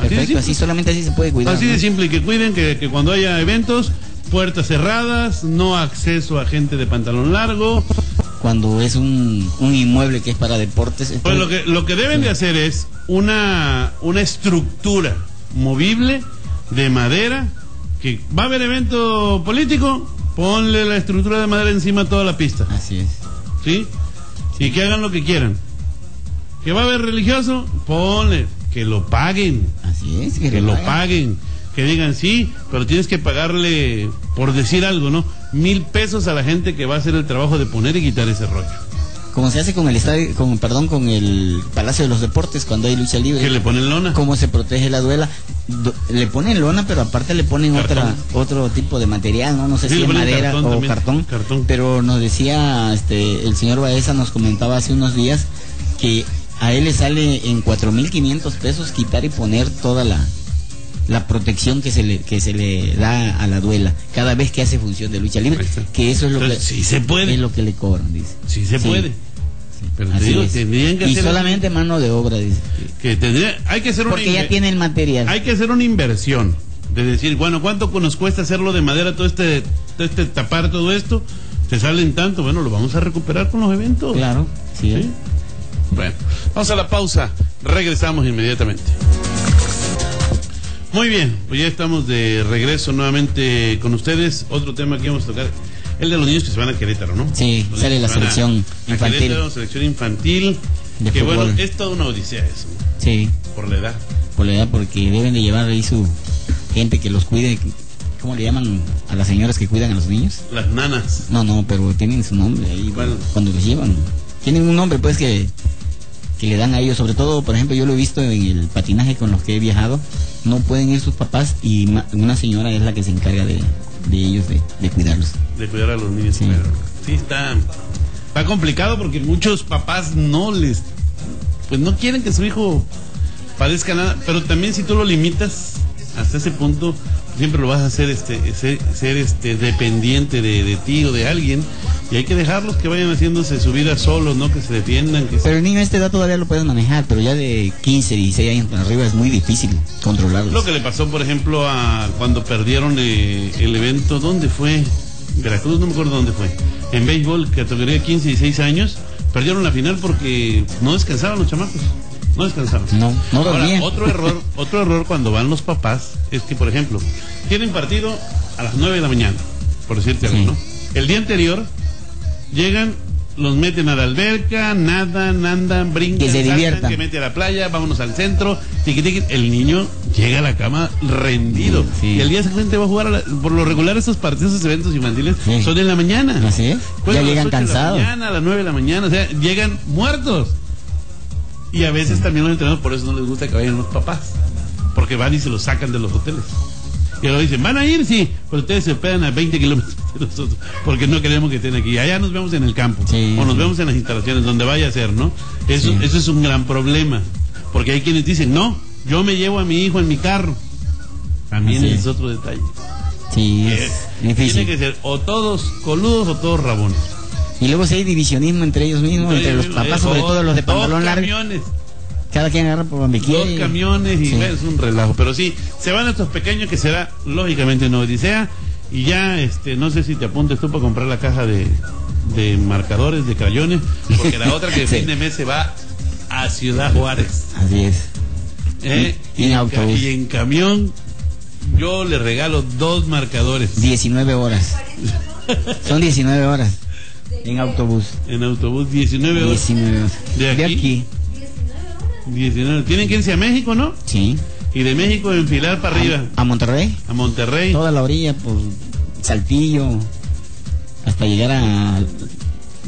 Perfecto, así, solamente así se puede cuidar. Así de simple, y que cuiden que, que cuando haya eventos, puertas cerradas, no acceso a gente de pantalón largo. Cuando es un, un inmueble que es para deportes. Pues lo que, lo que deben de hacer es una, una estructura movible de madera, que va a haber evento político, ponle la estructura de madera encima a toda la pista. Así es. ¿Sí? Y que hagan lo que quieran. Que va a haber religioso, ponle, que lo paguen. Así es. Que, lo paguen. Que digan sí, pero tienes que pagarle, por decir algo, ¿no? Mil pesos a la gente que va a hacer el trabajo de poner y quitar ese rollo. Como se hace con el estadio, con, perdón, con el Palacio de los Deportes cuando hay lucha libre. Que le ponen lona. Cómo se protege la duela. Do- le ponen lona, pero aparte le ponen Cartón. otra, otro tipo de material, ¿no? No sé Sí, si es madera cartón o también, cartón. cartón. Pero nos decía, este, el señor Baeza nos comentaba hace unos días que a él le sale en 4.500 pesos quitar y poner toda la, la protección que se le que se le da a la duela cada vez que hace función de lucha libre que eso es lo Entonces, que sí se puede. es lo que le cobran dice Sí se puede. Pero te Así digo, es. tendrían que y hacer- solamente mano de obra dice Que tendría, hay que hacer una porque ya inve- tiene el material Hay que hacer una inversión. De decir, bueno, ¿cuánto nos cuesta hacerlo de madera todo este, todo este tapar todo esto? Te salen tanto, bueno, lo vamos a recuperar con los eventos. claro sí, ¿Sí? Bueno, vamos a la pausa. Regresamos inmediatamente. Muy bien, pues ya estamos de regreso nuevamente con ustedes. Otro tema que vamos a tocar, el de los niños que se van a Querétaro, ¿no? Sí, Los sale la a- selección a infantil. Querétaro, selección infantil. De que fútbol. bueno, es toda una odisea eso, sí por la edad. por la edad porque deben de llevar ahí su gente que los cuide ¿cómo le llaman a las señoras que cuidan a los niños? Las nanas. no no pero tienen su nombre ahí ¿Cuál? cuando los llevan tienen un nombre pues que que le dan a ellos. Sobre todo por ejemplo yo lo he visto en el patinaje con los que he viajado. No pueden ir sus papás y ma- una señora es la que se encarga de, de ellos de, de cuidarlos. De cuidar a los niños. Sí. está, está complicado porque muchos papás no les, pues no quieren que su hijo padezca nada, pero también si tú lo limitas hasta ese punto, siempre lo vas a hacer este, ser, ser, este dependiente de, de ti o de alguien y hay que dejarlos que vayan haciéndose su vida solos, no que se defiendan, que pero el niño a esta edad todavía lo puedes manejar pero ya de 15 16 años para arriba es muy difícil controlarlos Lo que le pasó, por ejemplo, a cuando perdieron eh, el evento, ¿dónde fue? Veracruz, no me acuerdo dónde fue. En béisbol, categoría 15 y 16 años, perdieron la final porque no descansaban los chamacos. No descansaban. no no Ahora, otro error, otro error cuando van los papás es que, por ejemplo, tienen partido a las 9 de la mañana, por decirte algo. ¿no? El día anterior llegan, los meten a la alberca, nadan, andan, brincan, Que se diviertan. que mete a la playa, vámonos al centro, tiqui, tiqui. el niño llega a la cama rendido. Sí. Y el día siguiente va a jugar, a la- por lo regular estos partidos, estos eventos infantiles Sí. son en la mañana. Así es. Juegan Ya llegan la cansados. mañana, a las 9 de la mañana, o sea, llegan muertos. Y a veces también los entrenadores por eso no les gusta que vayan los papás. Porque van y se los sacan de los hoteles. Y luego dicen, van a ir, sí, pero ustedes se hospedan a 20 kilómetros de nosotros, porque no queremos que estén aquí. Allá nos vemos en el campo, Sí, o nos vemos en las instalaciones, donde vaya a ser, ¿no? Eso, Sí. eso es un gran problema. Porque hay quienes dicen, no, yo me llevo a mi hijo en mi carro. También Así es otro detalle. sí es tiene difícil que ser o todos coludos o todos rabones. Y luego si hay divisionismo entre ellos mismos, entre los papás, sobre todo los de pantalón largo. camiones, Cada quien agarra por donde quiere. dos camiones y Sí. es un relajo. Pero sí, se van estos pequeños que será lógicamente una odisea. Y ya, este, no sé si te apuntes tú para comprar la caja de, de marcadores, de crayones, porque la otra que Sí. fin de mes se va a Ciudad Juárez. Así es. ¿eh? Y en autobús. y en camión yo le regalo dos marcadores. 19 horas. Son 19 horas. En autobús. En autobús, 19 horas. 19 horas. ¿De aquí? 19. Tienen que irse a México, ¿no? Sí. Y de México enfilar para arriba. A Monterrey. A Monterrey. Toda la orilla, por Saltillo. Hasta llegar a.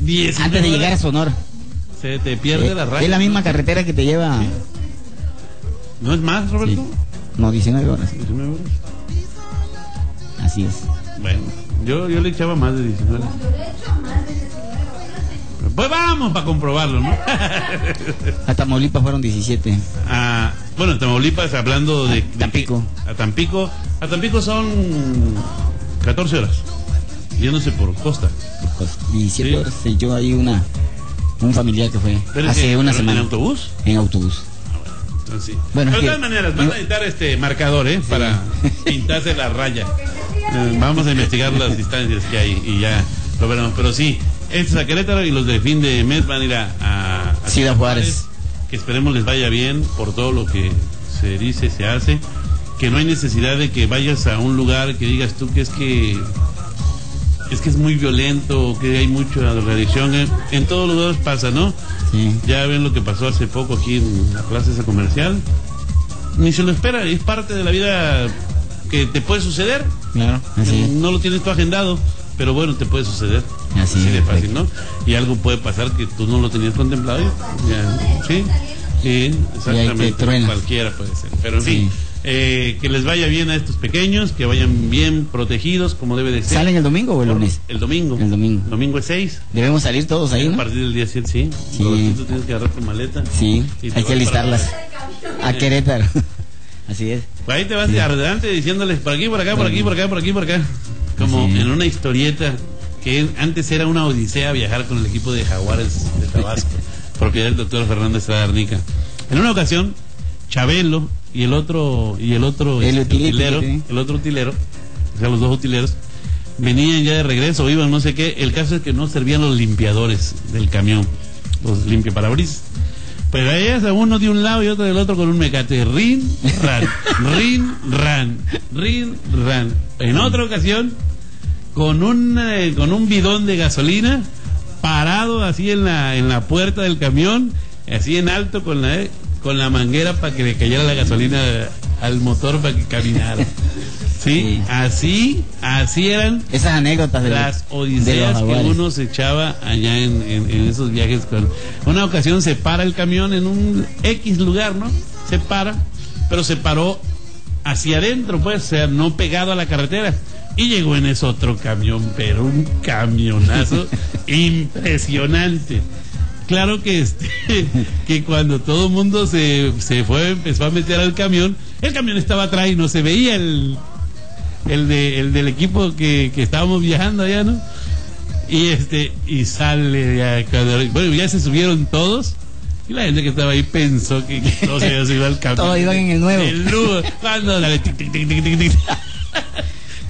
19 Antes de llegar a. Sonora. Se te pierde Eh, la raya. es la misma carretera que te lleva. ¿No es más, Roberto? Sí. No, 19 horas. 19 horas. Así es. Bueno, yo, yo le echaba más de 19 horas. Pues vamos para comprobarlo, ¿no? A Tamaulipas fueron 17. a, bueno, Tamaulipas, hablando de, de Tampico. que- a Tampico. A Tampico son 14 horas. Yéndose por costa. Pues, 17 Sí. horas. Sí, Yo hay una. Un familiar que fue Pero es hace que- una semana. ¿En autobús? En autobús. Así. Bueno, Pero de es todas maneras, van a necesitar este marcador, ¿eh? Para pintarse la raya. Eh, vamos a investigar las distancias que hay y ya lo veremos. Pero sí, estos a Querétaro y los de fin de mes van a ir a, a- a Ciudad Juárez. Que esperemos les vaya bien por todo lo que se dice, se hace. Que no hay necesidad de que vayas a un lugar que digas tú que es que es que es muy violento, que hay mucha drogadicción. En, en todos los lugares pasa, ¿no? Sí. Ya ven lo que pasó hace poco aquí en la plaza esa comercial. Ni se lo espera, es parte de la vida que te puede suceder. Claro, así es. No lo tienes tú agendado, pero bueno, te puede suceder. Así de fácil, ¿no? Y algo puede pasar que tú no lo tenías contemplado. Ya, ¿Sí? Sí, exactamente. Cualquiera puede ser. Pero en Sí. fin, eh, que les vaya bien a estos pequeños, que vayan bien protegidos como debe de ser. ¿Salen el domingo o el lunes? El domingo. El domingo. Domingo es 6. Debemos salir todos ahí, A partir del día 7, sí. Sí. Robertito, tienes que agarrar tu maleta. Sí, hay que alistarlas. para- A Querétaro. Así es. Pues ahí te vas de adelante diciéndoles por aquí, por acá, por aquí, por acá, por aquí, por acá. Como Sí. en una historieta que antes era una odisea viajar con el equipo de Jaguares de Tabasco, propiedad del doctor Fernando Estrada Arnica. En una ocasión, Chabelo y el otro, y el otro El este, utility, utilero, sí. el otro utilero, o sea, los dos utileros, venían ya de regreso, iban no sé qué. El caso es que no servían los limpiadores del camión, los limpiaparabrisas. Pero ahí es a uno de un lado y otro del otro con un mecate. Rin, ran, rin, ran, rin, ran. En otra ocasión, con un, eh, con un bidón de gasolina parado así en la, en la puerta del camión, así en alto con la, con la manguera para que le cayera la gasolina al motor para que caminara. ¿Sí? Sí. Así, así eran Esas anécdotas de las de odiseas que uno se echaba allá en, en- en esos viajes. Con... Una ocasión se para el camión en un X lugar, ¿no? Se para, pero se paró hacia adentro, pues, o sea, no pegado a la carretera. Y llegó en ese otro camión, pero un camionazo impresionante. Claro que este, que cuando todo el mundo se, se fue, empezó a meter al camión, el camión estaba atrás y no se veía el, el, de, el del equipo que, que estábamos viajando allá, ¿no? Y este, y sale ya, cuando- bueno, ya se subieron todos. Y la gente que estaba ahí pensó que, que todos se habían subido al camión. Todos iban en el nuevo. El nuevo. Cuando dale, tic, tic, tic, tic, tic, tic.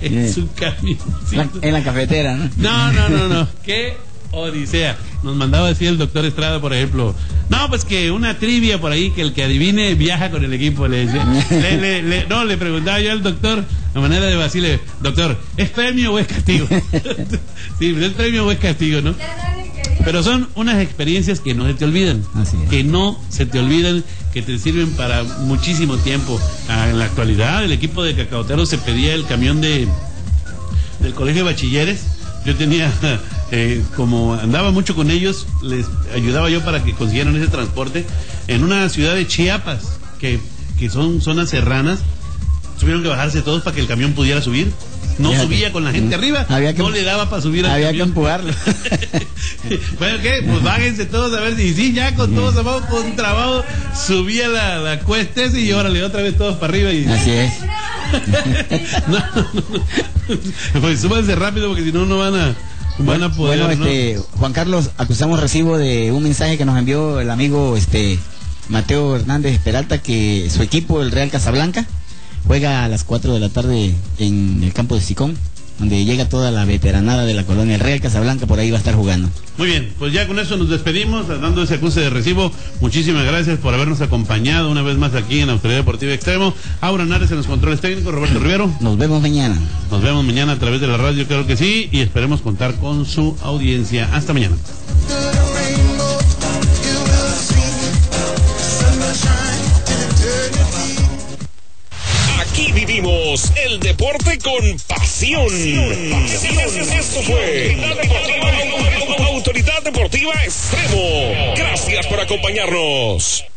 Es un camión. La- en la cafetera, ¿no? No, no, no, no. Qué odisea. Nos mandaba decir el doctor Estrada, por ejemplo. No, pues que una trivia por ahí, que el que adivine viaja con el equipo. Le, decía. Le- le- le- no, le preguntaba yo al doctor, a manera de vacile, doctor, ¿es premio o es castigo? sí, ¿es premio o es castigo, no? Pero son unas experiencias que no se te olvidan. Así es. Que no se te olvidan, que te sirven para muchísimo tiempo. Ah, en la actualidad, el equipo de Cacaoteros se pedía el camión de del colegio de bachilleres. Yo tenía, eh, como andaba mucho con ellos, les ayudaba yo para que consiguieran ese transporte en una ciudad de Chiapas, que, que son zonas serranas. Tuvieron que bajarse todos para que el camión pudiera subir. No Fíjate. subía con la gente arriba, Había que- no le daba para subir al Había que empujarlo. bueno, ¿qué? Pues bájense todos a ver si sí, ya con todos abajo, con trabajo, subía la, la cuesta y órale, otra vez todos para arriba y... Así es. no, no, no. Pues súbanse rápido porque si no, no van a, van a poder, bueno, ¿no? este, Juan Carlos, acusamos recibo de un mensaje que nos envió el amigo este Mateo Hernández Peralta que su equipo, el Real Casablanca, juega a las 4 de la tarde en el campo de Sicón, donde llega toda la veteranada de la colonia. El Real Casablanca por ahí va a estar jugando. Muy bien, pues ya con eso nos despedimos, dando ese acuse de recibo. Muchísimas gracias por habernos acompañado una vez más aquí en Autoridad Deportiva Extremo. Aura Nares en los controles técnicos, Roberto Rivero. Nos vemos mañana. Nos vemos mañana a través de la radio, creo que sí, y esperemos contar con su audiencia. Hasta mañana. El deporte con pasión. Esto fue Autoridad Deportiva Extremo. Gracias por acompañarnos.